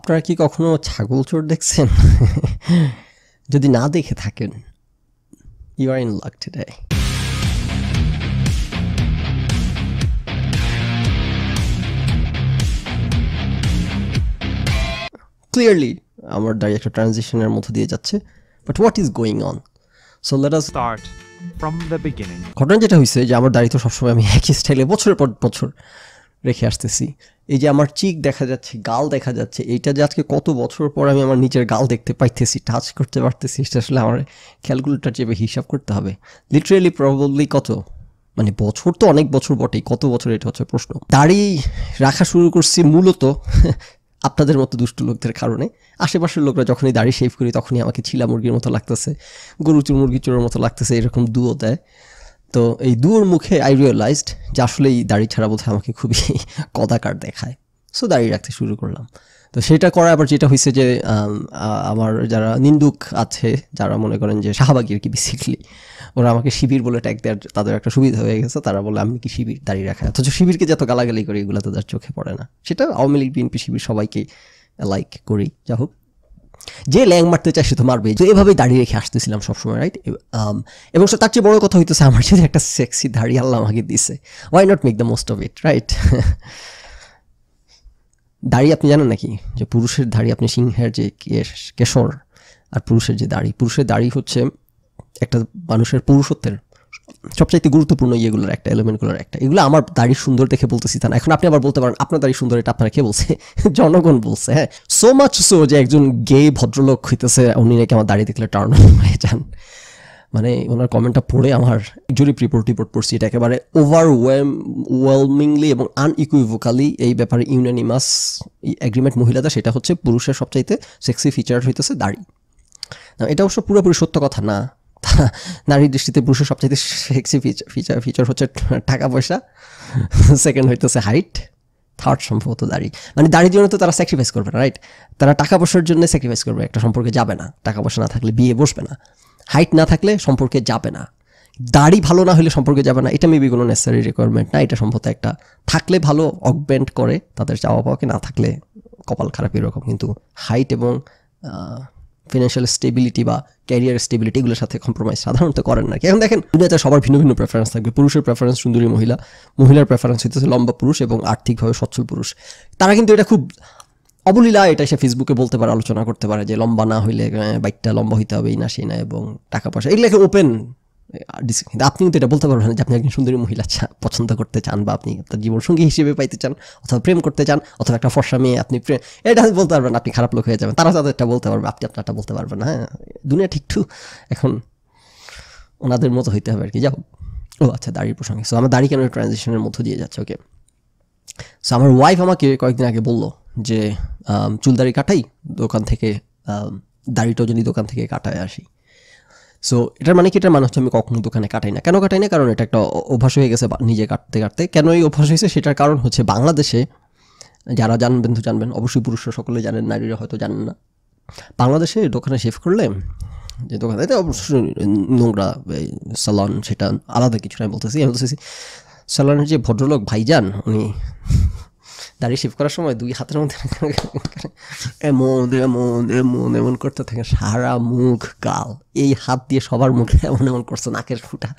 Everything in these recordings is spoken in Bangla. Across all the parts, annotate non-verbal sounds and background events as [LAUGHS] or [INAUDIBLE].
আপনারা কি কখনো ছাগল চোর দেখছেন? যদি না দেখে থাকেন you are in luck today clearly আমার দাঁড়িয়ে একটা ট্রানজিশনের মধ্য দিয়ে যাচ্ছে but what is going on so let us Start from the beginning. ঘটনা যেটা হয়েছে যে আমার দাড়ি তো সবসময় আমি একই স্টাইলে বছরের পর বছর রেখে আসতেছি। এই যে আমার চিক দেখা যাচ্ছে, গাল দেখা যাচ্ছে, এইটা যে আজকে কত বছর পর আমি আমার নিজের গাল দেখতে পাইতেছি টাচ করতে পারতেছি সেটা আসলে আমার ক্যালকুলেটার চেপে হিসাব করতে হবে। লিটারেলি প্রবাবলি কত? মানে বছর তো অনেক বছর বটেই, কত বছর এটা হচ্ছে প্রশ্ন। দাড়ি রাখা শুরু করছি মূলত [LAUGHS] আপনাদের মতো দুষ্টু লোকদের কারণে। আশেপাশের লোকরা যখনই দাড়ি শেভ করি, তখনই আমাকে ছিলা মুরগির মতো লাগতেছে, গরু চুর মুরগি চোরের মতো লাগতেছে, এরকম দুও দেয়। তো এই দুয়োর মুখে আই রিয়েলাইজড যে আসলে এই দাড়ি ছাড়া বোধহয় আমাকে খুবই [LAUGHS] কদাকার দেখায়। সো দাড়ি রাখতে শুরু করলাম। তো সেটা করা আবার যেটা হয়েছে যে আমার যারা নিন্দুক আছে, যারা মনে করেন যে শাহবাগি আর কি বেসিকলি ওরা আমাকে শিবির বলে ট্যাগ দেওয়ার তাদের একটা সুবিধা হয়ে গেছে। তারা বলে, আমি কি শিবির দাঁড়িয়ে রাখা অথচ শিবিরকে যত গালাগালি করি, এগুলো তাদের চোখে পড়ে না। সেটা আওয়ামী লীগ, বিএনপি, শিবির সবাইকে লাইক করি। যা হোক যে ল্যাং মারতে চায় সে তো মারবে তো এভাবেই দাঁড়িয়ে রেখে আসতেছিলাম সবসময় রাইট এবং তার চেয়ে বড় কথা হইতেছে আমার যদি একটা সেক্সি দাড়ি আল্লাহ আমাকে দিছে। Why not make the most of it right দাড়ি আপনি জানেন নাকি? যে পুরুষের দাড়ি আপনি সিংহের যে কেশর আর পুরুষের যে দাড়ি। পুরুষের দাড়ি হচ্ছে একটা মানুষের পুরুষত্বের সবচাইতে গুরুত্বপূর্ণ ইয়েগুলোর একটা এলিমেন্টগুলোর একটা। এগুলো আমার দাড়ি সুন্দর দেখে বলতেছি তা এখন আপনি আবার বলতে পারেন, আপনার দাড়ি সুন্দর, এটা আপনারা কে বলছে? [LAUGHS] জনগণ বলছে হ্যাঁ। সো মাচ সো যে একজন গে ভদ্রলোক হইতেছে, উনি নাকি আমার দাড়ি দেখলে টার্ন হয়ে যান। মানে ওনার কমেন্টটা পড়ে আমার জরিপ রিপোর্ট রিপোর্ট পড়ছি, এটা একেবারে ওভারওয়েলমিংলি এবং আনইকুইভোকালি এই ব্যাপারে ইউনানিমাস এগ্রিমেন্ট মহিলাদের, সেটা হচ্ছে পুরুষের সবচাইতে সেক্সি ফিচার হইতেছে দাড়ি। এটা অবশ্য পুরোপুরি সত্য কথা না। [LAUGHS] নারীর দৃষ্টিতে পুরুষের সবচাইতে সেক্সি ফিচার ফিচার ফিচার হচ্ছে টাকা পয়সা। সেকেন্ড হইতেছে হাইট থার্ড সম্ভবত দাড়ি। মানে দাড়ির জন্য তো তারা স্যাক্রিফাইস করবে না রাইট তারা টাকা পয়সার জন্য স্যাক্রিফাইস করবে, একটা সম্পর্কে যাবে না। টাকা পয়সা না থাকলে বিয়ে বসবে না। হাইট না থাকলে সম্পর্কে যাবে না। দাড়ি ভালো না হলে সম্পর্কে যাবে না, এটা মেবি কোনো নেসেসারি রিকোয়ারমেন্ট না, এটা সম্ভবত একটা থাকলে ভালো অগমেন্ট করে তাদের চাওয়া পাওয়াকে না থাকলে কপাল খারাপ এরকম। কিন্তু হাইট এবং ফিনান্সিয়াল স্টেবিলিটি বা ক্যারিয়ার স্টেবিলিটি এগুলোর সাথে কম্প্রোমাইজ সাধারণত করেন না। এখন দেখেন, দুনিয়াতে সবার ভিন্ন ভিন্ন প্রেফারেন্স থাকবে। পুরুষের প্রেফারেন্স সুন্দরী মহিলা, মহিলার প্রেফারেন্স হইতেছে লম্বা পুরুষ এবং আর্থিকভাবে সচ্ছল পুরুষ। তারা কিন্তু এটা খুব অবলীলা, এটা সে ফেসবুকে বলতে পারে, আলোচনা করতে পারে যে লম্বা না হইলে বাইকটা লম্বা হইতে হবে, এই না সেই না এবং টাকা পয়সা। এগুলো ওপেন কিন্তু আপনি কিন্তু এটা বলতে পারবেন না যে আপনি একজন সুন্দরী মহিলা পছন্দ করতে চান বা আপনি আপনার জীবনসঙ্গী হিসেবে পাইতে চান অথবা প্রেম করতে চান অথবা একটা ফর্সা মেয়ে, আপনি প্রেম এটা বলতে পারবেন আপনি খারাপ লোক হয়ে যাবেন। তারা তাদের তাদেরটা বলতে পারবে, আপনি আপনারটা বলতে পারবেন হ্যাঁ। দুনিয়া ঠিক টু এখন ওনাদের মতো হইতে হবে আর কি। যাও ও আচ্ছা দাড়ির প্রসঙ্গে। সো আমার দাড়ি কেন ট্রানজেকশনের মধ্য দিয়ে যাচ্ছে? ওকে সো আমার ওয়াইফ আমাকে কয়েকদিন আগে বলল যে চুল দাড়ি কাটাই, দোকান থেকে দাড়িটাও যদি দোকান থেকে কাটায় আসি। সো এটার মানে কি? এটার মানে হচ্ছে আমি কখনো দোকানে কাটাই না। কেন কাটাই না? কারণ এটা একটা অভ্যাস হয়ে গেছে নিজে কাটতে কাটতে। কেন এই অভ্যাস হয়েছে? সেটার কারণ হচ্ছে বাংলাদেশে যারা জানবেন তো জানবেন। অবশ্যই পুরুষরা সকলে জানেন, নারীরা হয়তো জানেন না। বাংলাদেশে দোকানে শেভ করলে, যে দোকানে অবশ্যই নোংরা সালন সেটা আলাদা কিছু আমি বলতেছি আমি বলতেছি সালনের যে ভদ্রলোক ভাইজান, উনি দাড়ি শেভ করার সময় দুই হাতের মধ্যে এমন এমন এমন এমন করতে থাকে। সারা মুখ গাল এই হাত দিয়ে সবার মুখে এমন এমন করছে, নাকের ফুটা।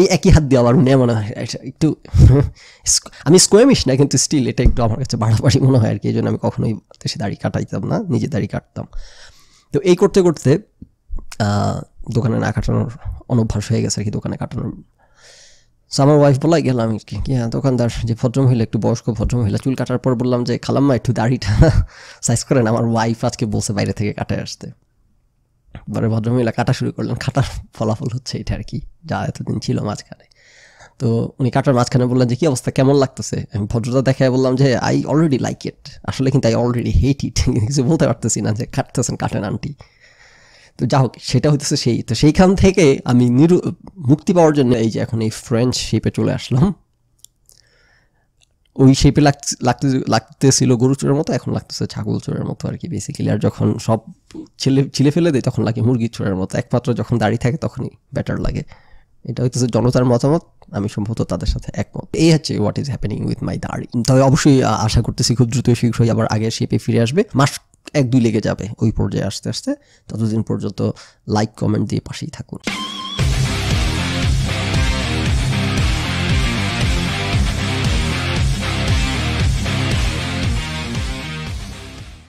এই একই হাত দিয়ে আবার মনে মনে হয় একটু [LAUGHS] আমি স্কোয়ামিশ না, কিন্তু স্টিল এটা একটু আমার কাছে বাড়াবাড়ি মনে হয় আর কি। এই জন্য আমি কখনোই দেশে দাড়ি কাটাইতাম না, নিজে দাড়ি কাটতাম। তো এই করতে করতে দোকানে না কাটানোর অনভ্যাস হয়ে গেছে আর কি, দোকানে কাটানোর সো আমার ওয়াইফ বলাই গেলাম আর কি হ্যাঁ দোকানদার যে ভদ্রমহিলা, একটু বয়স্ক ভদ্রমহিলা, চুল কাটার পর বললাম যে, খালাম্মা, একটু দাড়িটা [LAUGHS] সাইজ করেন, আমার ওয়াইফ আজকে বলছে বাইরে থেকে কাটায় আসতে। এবারে ভদ্রমহিলা কাটা শুরু করলেন, কাটার ফলাফল হচ্ছে এটা আর কি, যা এতদিন ছিল মাঝখানে। তো উনি কাটার মাঝখানে বললেন যে, কী অবস্থা, কেমন লাগতেছে? আমি ভদ্রতা দেখায় বললাম যে আই অলরেডি লাইক ইট আসলে কিন্তু আই অলরেডি হেট ইট কিছু বলতে পারতেছি না যে, কাটতেছেন, কাটেন আন্টি। তো যা হোক সেটা হইতেছে সেই, তো সেইখান থেকে আমি নিরু মুক্তি পাওয়ার জন্য এই যে এখন এই ফ্রেঞ্চ শেপে চলে আসলাম। ওই শেপে লাগতে, লাগতেছিল গরু চোরের মতো, এখন লাগতেছে ছাগল চোরের মতো আর কি বেসিক্যালি আর যখন সব ছেলে, ছিলে ফেলে দেয়, তখন লাগে মুরগির চোরের মতো। একমাত্র যখন দাড়ি থাকে, তখনই বেটার লাগে। এটা হইতেছে জনতার মতামত, আমি সম্ভবত তাদের সাথে একমত। এই হচ্ছে what is happening with my দাড়ি তবে অবশ্যই আশা করতেছি খুব দ্রুত শীঘ্রই আবার আগের শেপে ফিরে আসবে। মাস এক দুই লেগে যাবে ওই পর্যায়ে আসতে আসতে। ততদিন পর্যন্ত লাইক কমেন্ট দিয়ে পাশেই থাকুন।